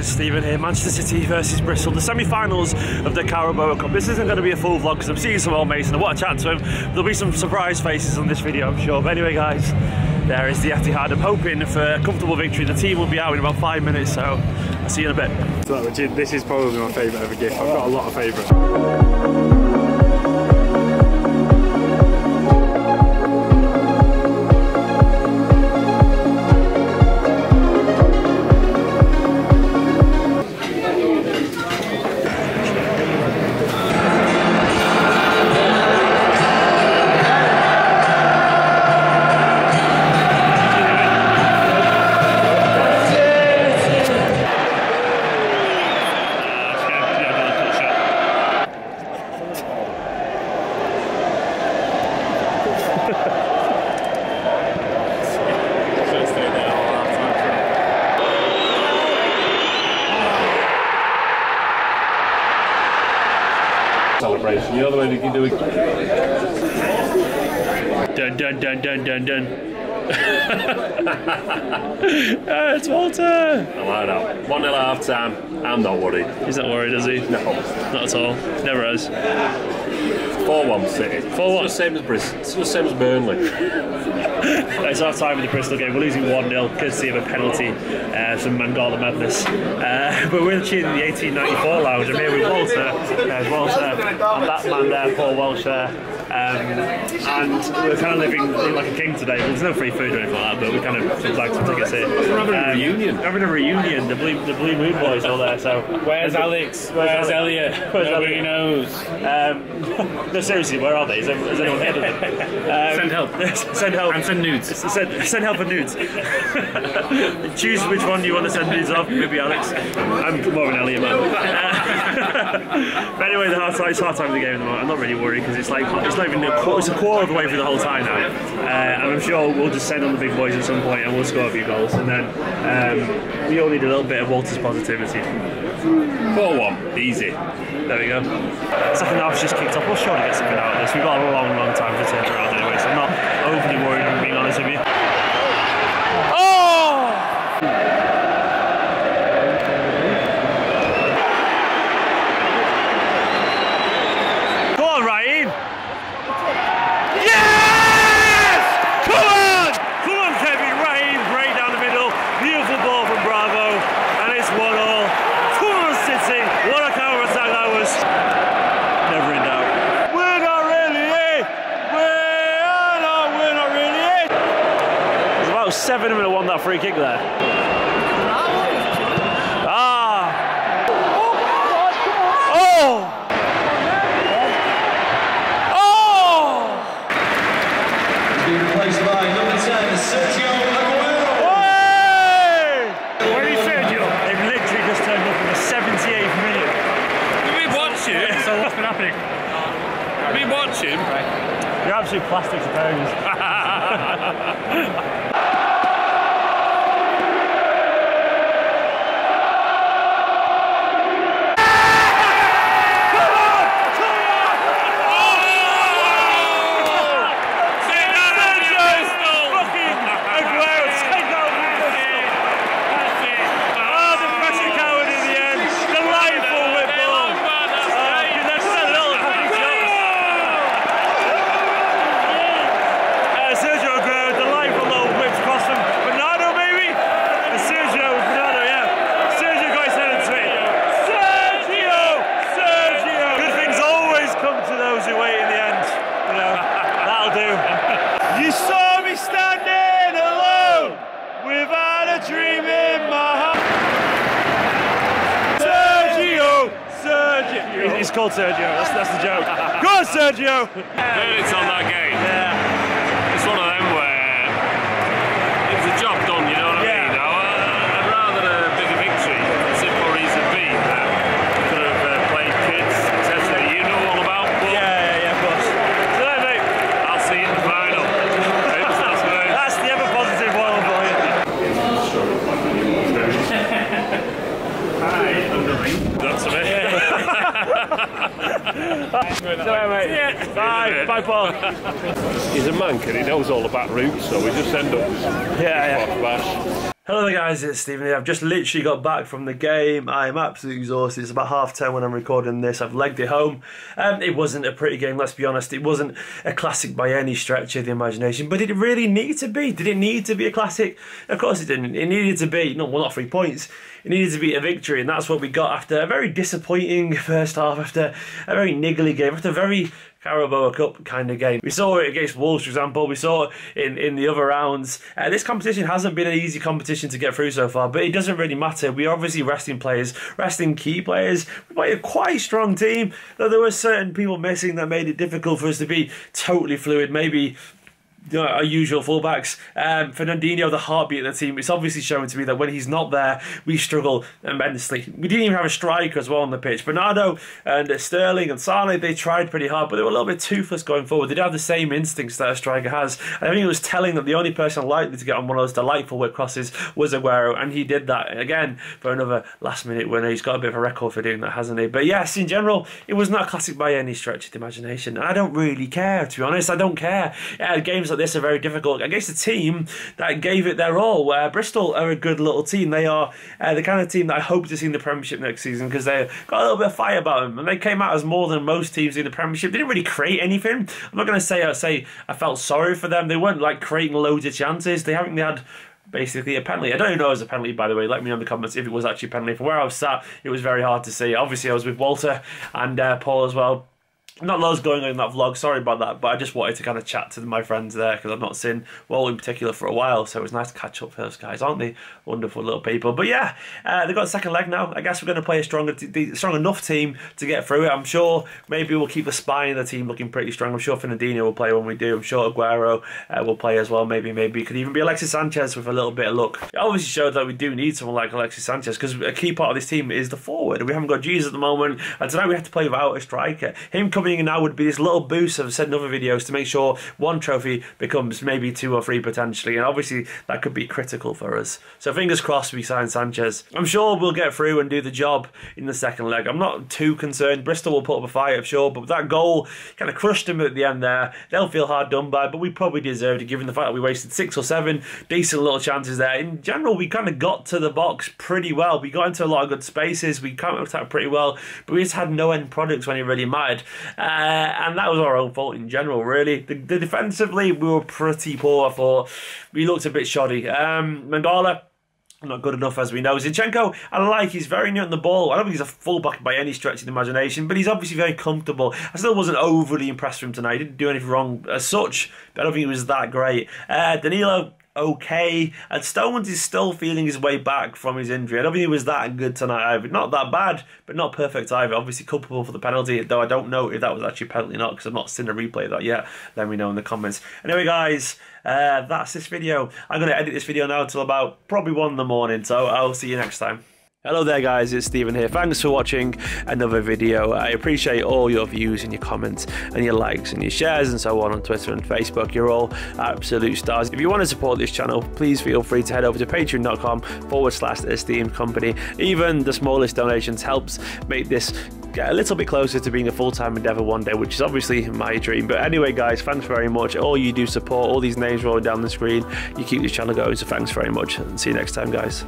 it's Steven here. Manchester City versus Bristol, the semi-finals of the Carabao Cup. This isn't going to be a full vlog because I'm seeing some old mates and I want to chat to him. There'll be some surprise faces on this video, I'm sure. But anyway, guys, there is the Etihad. I'm hoping for a comfortable victory. The team will be out in about five minutes, so I'll see you in a bit. So, this is probably my favourite ever gift. I've got a lot of favourites. Celebration. You know the way they can do it. Dun dun dun dun dun dun. ah, it's Walter. I like that. One nil half time. I'm not worried. He's not worried, is he? No. Not at all. Never has. Four one City. 4-1. It's just same as Bristol. It's just same as Burnley. It's half time in the Bristol game. We're losing 1 0 courtesy of a penalty uh, from Mangala Madness. Uh, but we're cheering in the 1894 lounge. I'm here with Walter. There's Walter. And that man there, Paul Welsh there. Um, and we're kind of living like a king today. There's no free food or anything like that, but we kind of would like some tickets here. We're having a reunion. Having a reunion. The Blue, the Blue Moon Boys are all there. So Where's Alex? Where's Where's, Elliot? Elliot? Where's Nobody Elliot? knows. Um, no, seriously, where are they? Is, everyone- is anyone here? Um, Send help. Send help. And send nudes. Send, send help for nudes. Choose which one you want to send nudes of. Maybe Alex. I'm more of an Elliot man. Uh, but anyway, the hard time, it's hard time of the game at the moment. I'm not really worried because it's like it's not even a, qu- it's a quarter of the way through the whole time now. Uh, and I'm sure we'll just send on the big boys at some point and we'll score a few goals. And then um, we all need a little bit of Walter's positivity. Four one. Easy. There we go. Second half's just kicked off. We'll surely get something out of this. We've got a long, long time to turn around anyway, so I'm not overly worried, I'm being honest with you. Oh! Go on, Ryan! Yes! Come on! Come on, Kevin. Ryan, right down the middle. Beautiful ball from Bravo. And it's 1 all. Come on, City. What a counter attack that was. Never in doubt. We're not really it. We're not, we're not really it. There's about seven of them that won that free kick there. Ah! Oh! Oh! Being replaced by number 10, Sergio Aguero. Hey! Where is Sergio? They've literally just turned up in the 78th minute. We've been watching? So what's been happening? Have you been watching? You're absolute plastics opponents. Fucking Aguero, take out Bristol. Oh, the pressure coward in the end. Delightful whip ball. Oh, that's a little happy shot. Uh, Sergio Aguero, delightful little whips across from Bernardo, maybe? Uh, Sergio, Bernardo, yeah. Sergio got his head into it. Sergio! Sergio! Good things always come to those who wait in the end. You know, that'll do. You saw me standing alone without a dream in my heart. Sergio! Sergio! He's called Sergio, that's, that's the joke. Go on, Sergio! Verdict's on that game. Yeah. It's one of them where it's a job done. You know what I Yeah. mean? Now, I- I'd rather a bigger victory. The simple reason being that we could have uh, played kids, etc. that You know all about. But Yeah, yeah, yeah, of course. So there, mate. I'll see you in the final. Oops, that's me. That's the ever positive one for you. That's me. Bye. Bye, Paul. He's a man, and he knows all about routes, so we just end up Yeah, yeah. Hello there guys, it's Steven here. I've just literally got back from the game. I am absolutely exhausted. It's about half ten when I'm recording this. I've legged it home. Um, it wasn't a pretty game, let's be honest. It wasn't a classic by any stretch of the imagination, but did it really need to be? Did it need to be a classic? Of course it didn't. It needed to be, no, well not three points. It needed to be a victory, and that's what we got after a very disappointing first half, after a very niggly game, after a very Carabao Cup kind of game. We saw it against Wolves, for example. We saw it in, in the other rounds. Uh, this competition hasn't been an easy competition to get through so far, but it doesn't really matter. We are obviously resting players, resting key players. We played a quite strong team, though there were certain people missing that made it difficult for us to be totally fluid. Maybe our usual fullbacks. Um, Fernandinho, the heartbeat of the team, it's obviously showing to me that when he's not there, we struggle immensely. We didn't even have a striker as well on the pitch. Bernardo and Sterling and Sane, they tried pretty hard, but they were a little bit toothless going forward. They didn't have the same instincts that a striker has. I think it was telling that the only person likely to get on one of those delightful whip crosses was Aguero, and he did that again for another last minute winner. He's got a bit of a record for doing that, hasn't he? But yes, in general, it was not a classic by any stretch of the imagination. And I don't really care, to be honest. I don't care. Yeah, games like this are very difficult against a team that gave it their all. Where Bristol are a good little team. They are uh, the kind of team that I hope to see in the Premiership next season because they've got a little bit of fire about them, and they came out as more than most teams in the Premiership. They didn't really create anything. I'm not going to say I say I felt sorry for them. They weren't like creating loads of chances. They haven't had basically a penalty. I don't even know it was a penalty, by the way. Let me know in the comments if it was actually a penalty. From where I was sat, it was very hard to see. Obviously, I was with Walter and uh, Paul as well not loads going on in that vlog, sorry about that, but I just wanted to kind of chat to my friends there because I've not seen Wall in particular for a while, so it was nice to catch up first, guys, aren't they? Wonderful little people. But yeah, uh, they've got a second leg now. I guess we're going to play a stronger, strong enough team to get through it. I'm sure maybe we'll keep the spine of the team looking pretty strong. I'm sure Fernandinho will play when we do. I'm sure Aguero uh, will play as well. Maybe, maybe it could even be Alexis Sanchez with a little bit of luck. It obviously showed that we do need someone like Alexis Sanchez because a key part of this team is the forward. We haven't got Jesus at the moment, and tonight we have to play without a striker. Him coming in now would be this little boost I've said in other videos to make sure one trophy becomes maybe two or three potentially, and obviously that could be critical for us. So fingers crossed we sign Sanchez. I'm sure we'll get through and do the job in the second leg. I'm not too concerned. Bristol will put up a fight, I'm sure, but that goal kind of crushed them at the end there. They'll feel hard done by, but we probably deserved it given the fact that we wasted six or seven decent little chances there. In general, we kind of got to the box pretty well. We got into a lot of good spaces. We counter attacked pretty well, but we just had no end products when it really mattered. Uh, and that was our own fault in general, really. The, the defensively, we were pretty poor. I thought we looked a bit shoddy. Um, Mangala not good enough as we know. Zinchenko, I like, he's very near on the ball. I don't think he's a fullback by any stretch of the imagination, but he's obviously very comfortable. I still wasn't overly impressed with him tonight. He didn't do anything wrong as such, but I don't think he was that great. Uh, Danilo, okay. And Stones is still feeling his way back from his injury. I don't think he was that good tonight either. Not that bad, but not perfect either. Obviously culpable for the penalty, though I don't know if that was actually penalty or not because I've not seen a replay of that yet. Let me know in the comments. Anyway, guys, uh, that's this video. I'm going to edit this video now until about probably 1 in the morning, so I'll see you next time. Hello there guys, it's Steven here. Thanks for watching another video. I appreciate all your views and your comments and your likes and your shares and so on on Twitter and Facebook. You're all absolute stars. If you want to support this channel, please feel free to head over to patreon.com forward slash esteemed kompany. Even the smallest donations helps make this get a little bit closer to being a full-time endeavor one day, which is obviously my dream. But anyway, guys, thanks very much. All you do support, all these names rolling down the screen, you keep this channel going. So thanks very much and see you next time, guys.